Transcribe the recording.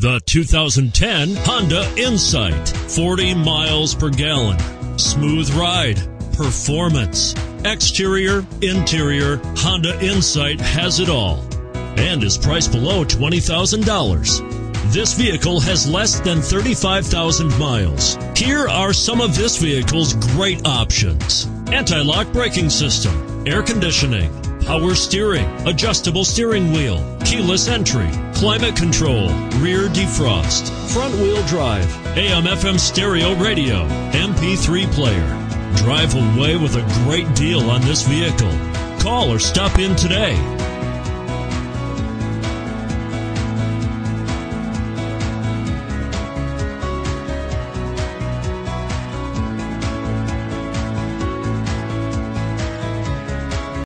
The 2010 Honda Insight. 40 miles per gallon. Smooth ride. Performance. Exterior, interior, Honda Insight has it all. And is priced below $20,000. This vehicle has less than 35,000 miles. Here are some of this vehicle's great options. Anti-lock braking system, air conditioning, power steering, adjustable steering wheel, keyless entry, climate control, rear defrost, front wheel drive, AM FM stereo radio, MP3 player. Drive away with a great deal on this vehicle. Call or stop in today.